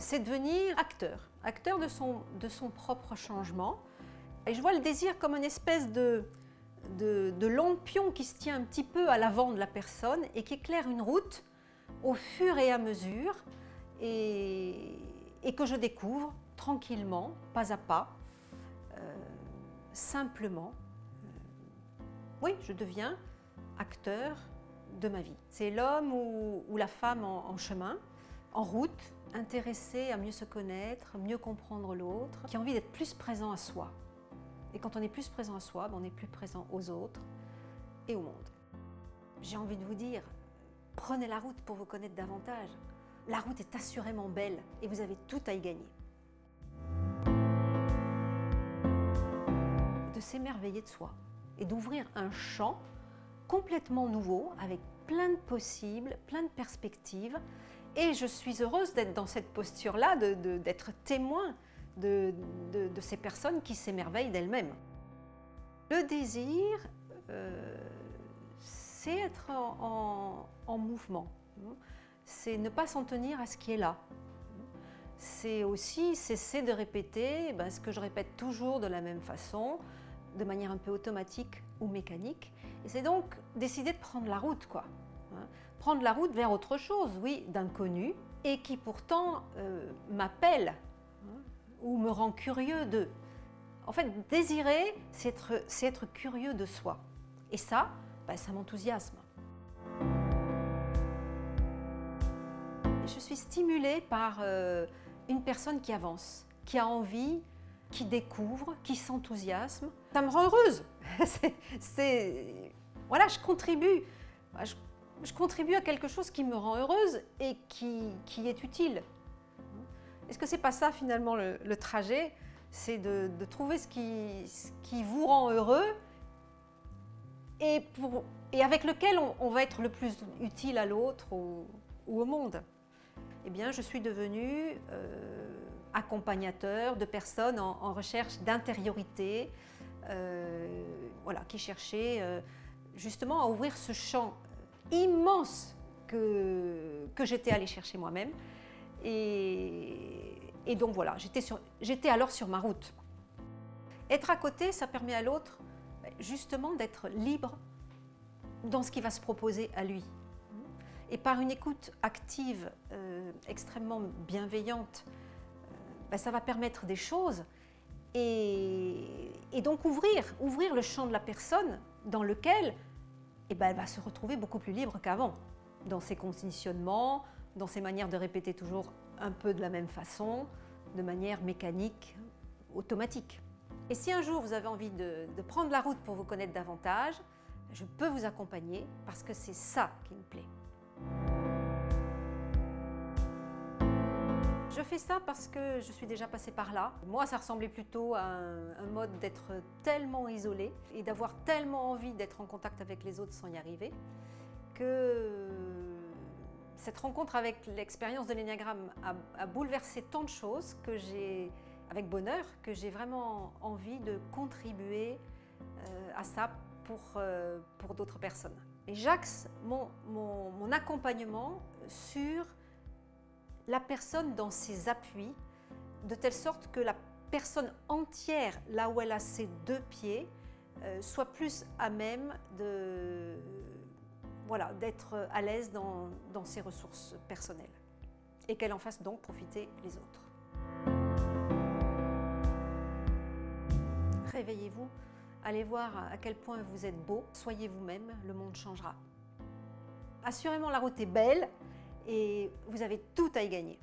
c'est devenir acteur, acteur de son, propre changement. Et je vois le désir comme une espèce de, de, de lampion qui se tient un petit peu à l'avant de la personne et qui éclaire une route au fur et à mesure et, que je découvre tranquillement, pas à pas, euh, simplement. Euh, oui, je deviens acteur de ma vie. C'est l'homme ou, la femme en, chemin, en route, intéressé à mieux se connaître, mieux comprendre l'autre, qui a envie d'être plus présent à soi. Et quand on est plus présent à soi, ben, on est plus présent aux autres et au monde. J'ai envie de vous dire, prenez la route pour vous connaître davantage. La route est assurément belle et vous avez tout à y gagner. De s'émerveiller de soi et d'ouvrir un champ complètement nouveau avec plein de possibles, plein de perspectives. Et je suis heureuse d'être dans cette posture-là, d'être témoin de, de, ces personnes qui s'émerveillent d'elles-mêmes. Le désir, euh, c'est être en, en, en mouvement c'est ne pas s'en tenir à ce qui est là. C'est aussi cesser de répéter ben, ce que je répète toujours de la même façon, de manière un peu automatique ou mécanique. Et c'est donc décider de prendre la route, quoi. Hein. Prendre la route vers autre chose, oui, d'inconnu, et qui pourtant euh, m'appelle hein, ou me rend curieux de. En fait, désirer, c'est être, être, curieux de soi. Et ça, ben, ça m'enthousiasme. je suis stimulée par euh, une personne qui avance, qui a envie, qui découvre, qui s'enthousiasme. Ça me rend heureuse. c'est, voilà, je contribue. Je, contribue à quelque chose qui me rend heureuse et qui, qui est utile. Est-ce que c'est pas ça finalement le, trajet? C'est de, trouver ce qui, qui, vous rend heureux et, pour, et avec lequel on, va être le plus utile à l'autre ou, au monde eh bien, je suis devenue euh, accompagnateur de personnes en, en recherche d'intériorité, euh, voilà, qui cherchaient euh, justement à ouvrir ce champ immense que, que j'étais allée chercher moi-même. Et, et, donc voilà, j'étais alors sur ma route. Être à côté, ça permet à l'autre ben, justement d'être libre dans ce qui va se proposer à lui. Et par une écoute active, euh, extrêmement bienveillante, euh, ben ça va permettre des choses et, et, donc ouvrir, ouvrir le champ de la personne dans lequel eh ben, elle va se retrouver beaucoup plus libre qu'avant, dans ses conditionnements, dans ses manières de répéter toujours un peu de la même façon, de manière mécanique, automatique. Et si un jour vous avez envie de, de prendre la route pour vous connaître davantage, je peux vous accompagner parce que c'est ça qui me plaît. Je fais ça parce que je suis déjà passée par là. Moi, ça ressemblait plutôt à un, mode d'être tellement isolé et d'avoir tellement envie d'être en contact avec les autres sans y arriver que cette rencontre avec l'expérience de l'énéagramme a, bouleversé tant de choses que j'ai, avec bonheur, que j'ai vraiment envie de contribuer euh, à ça pour, euh, pour d'autres personnes. Et j'axe mon, mon accompagnement sur la personne dans ses appuis, de telle sorte que la personne entière, là où elle a ses deux pieds, euh, soit plus à même de voilà, d'être à l'aise dans, dans ses ressources personnelles. Et qu'elle en fasse donc profiter les autres. Réveillez-vous, allez voir à quel point vous êtes beau, soyez vous-même, le monde changera. Assurément la route est belle, et vous avez tout à y gagner.